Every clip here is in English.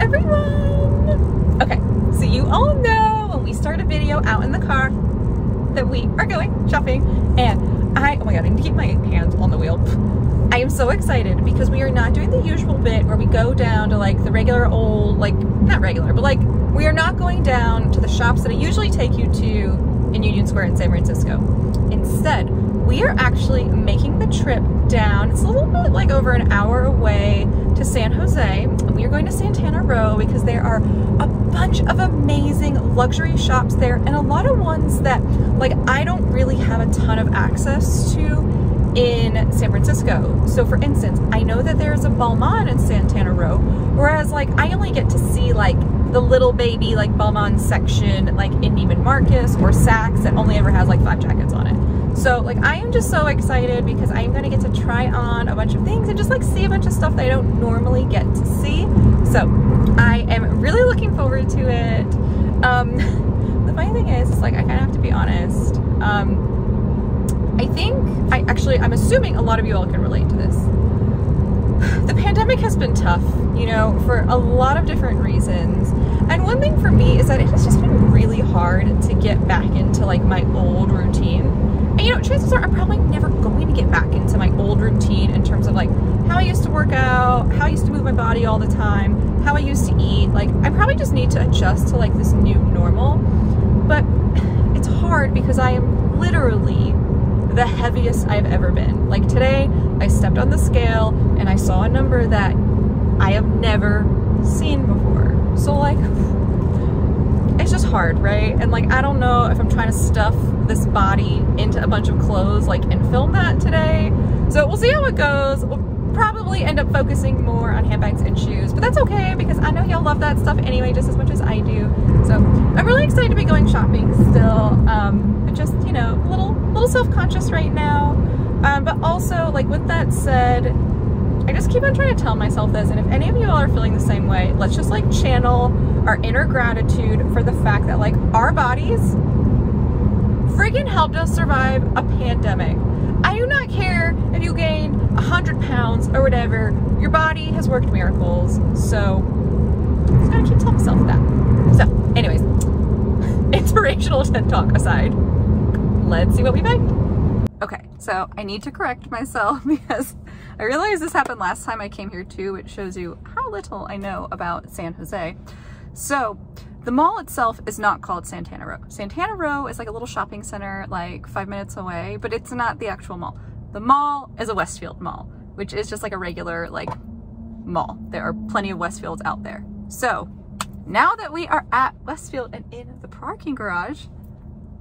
Everyone! Okay, so you all know when we start a video out in the car that we are going shopping and I, oh my god, I need to keep my hands on the wheel. I am so excited because we are not doing the usual bit where we go down to like the regular old, like, not regular, but like, we are not going down to the shops that I usually take you to in Union Square in San Francisco. Instead, we are actually making the trip down. It's a little bit like over an hour away to San Jose. And we are going to Santana Row because there are a bunch of amazing luxury shops there and a lot of ones that like I don't really have a ton of access to in San Francisco. So for instance, I know that there's a Balmain in Santana Row, whereas like I only get to see like the little baby like Balmain section like in Neiman Marcus or Saks that only ever has like five jackets on it. So like I am just so excited because I am going to get to try on a bunch of things and just like see a bunch of stuff that I don't normally get to see. So I am really looking forward to it. Um, the funny thing is, is like I kind of have to be honest. Um, I think, I actually, I'm assuming a lot of you all can relate to this. The pandemic has been tough, you know, for a lot of different reasons. And one thing for me is that it has just been really hard to get back into like my old routine. And you know, chances are I'm probably never going to get back into my old routine in terms of like how I used to work out, how I used to move my body all the time, how I used to eat. Like I probably just need to adjust to like this new normal. But it's hard because I am literally the heaviest I've ever been. Like today, I stepped on the scale and I saw a number that I have never seen before. So like, it's just hard, right? And like, I don't know if I'm trying to stuff this body into a bunch of clothes like and film that today. So we'll see how it goes. We'll probably end up focusing more on handbags and shoes, but that's okay because I know y'all love that stuff anyway just as much as I do. So I'm really excited to be going shopping still, um, but just, you know, a little, little self-conscious right now. Um, but also, like with that said, I just keep on trying to tell myself this, and if any of you all are feeling the same way, let's just like channel our inner gratitude for the fact that like our bodies friggin' helped us survive a pandemic. I do not care if you gain 100 pounds or whatever, your body has worked miracles, so I just gotta keep telling myself that. So, anyways, inspirational TED Talk aside, let's see what we find. Okay, so I need to correct myself because I realized this happened last time I came here too, which shows you how little I know about San Jose. So, the mall itself is not called Santana Row. Santana Row is like a little shopping center like five minutes away, but it's not the actual mall. The mall is a Westfield mall, which is just like a regular like mall. There are plenty of Westfields out there. So now that we are at Westfield and in the parking garage,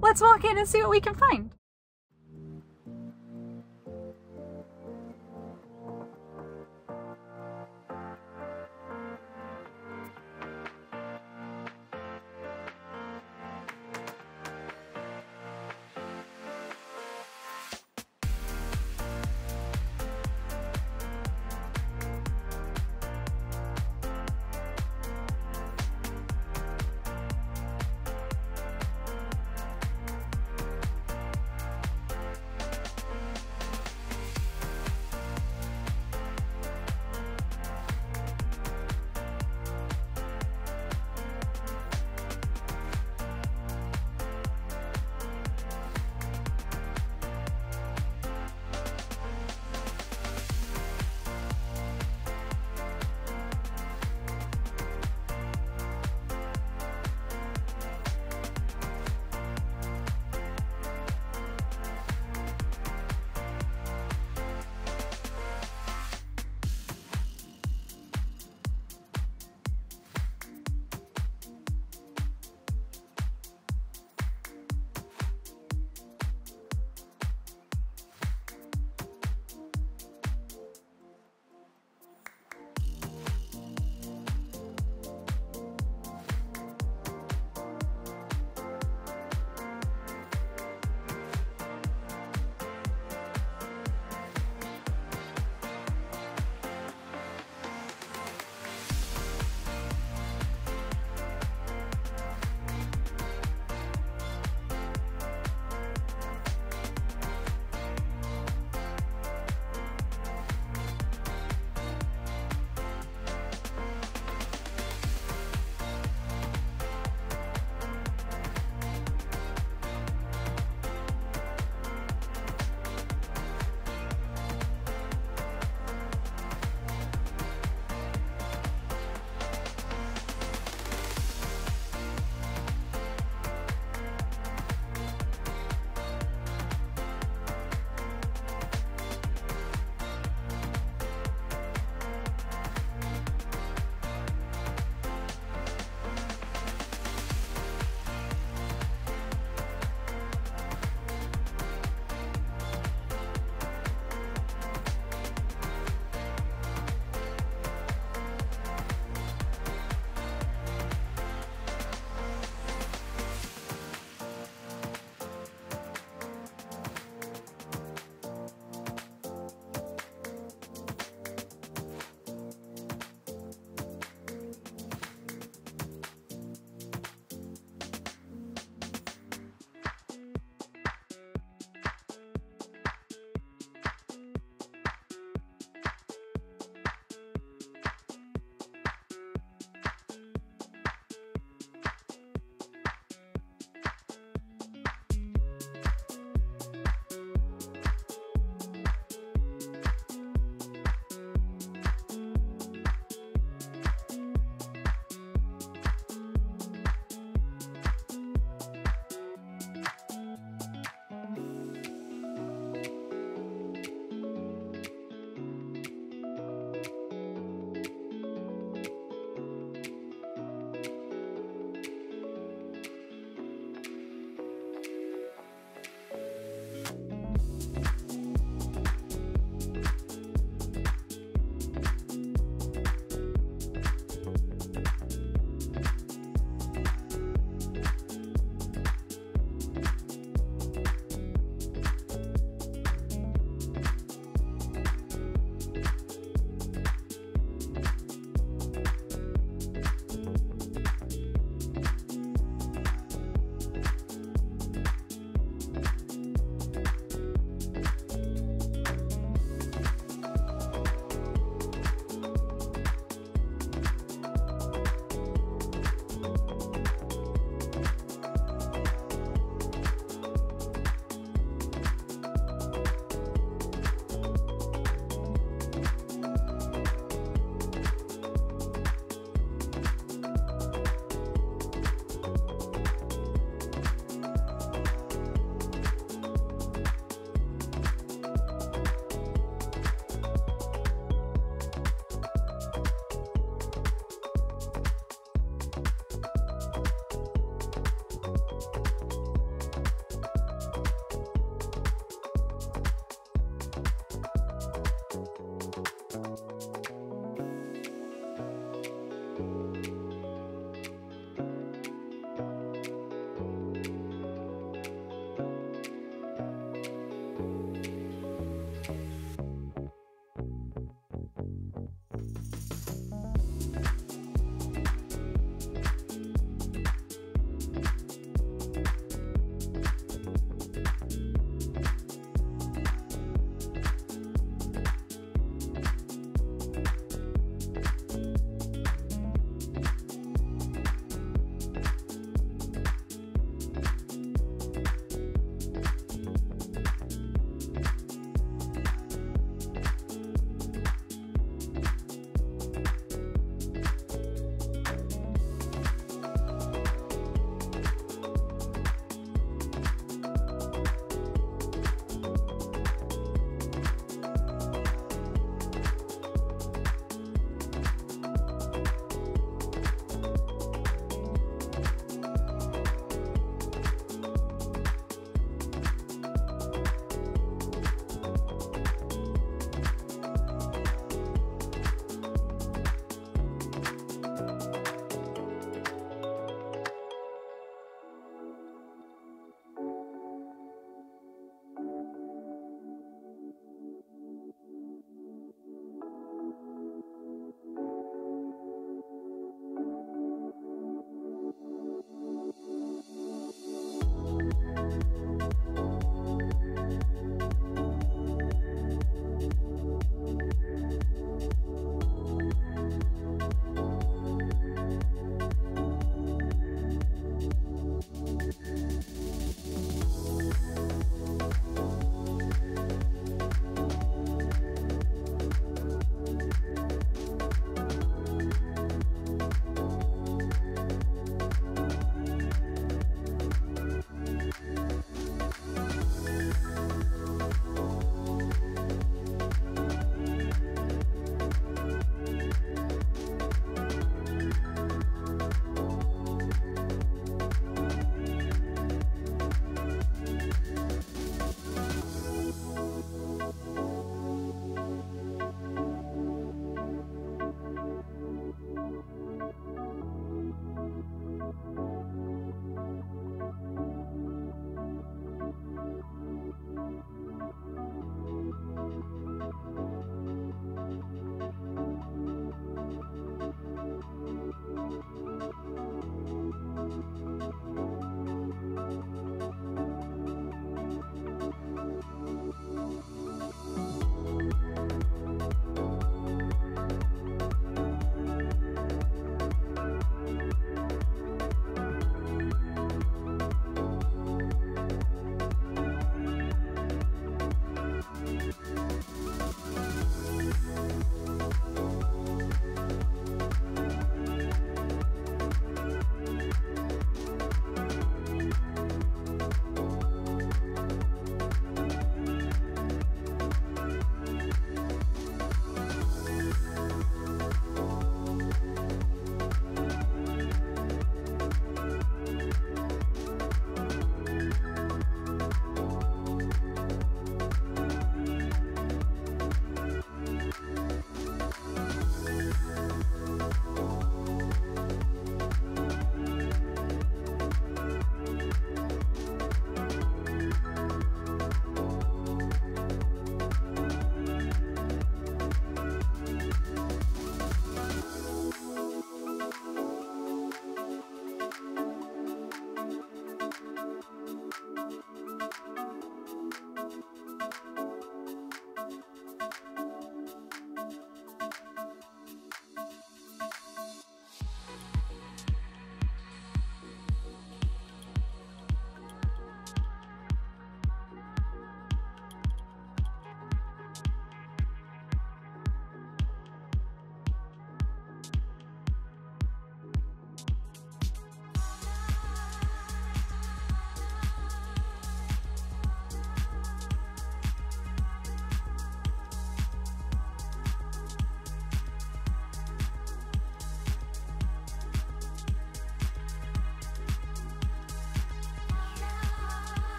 let's walk in and see what we can find.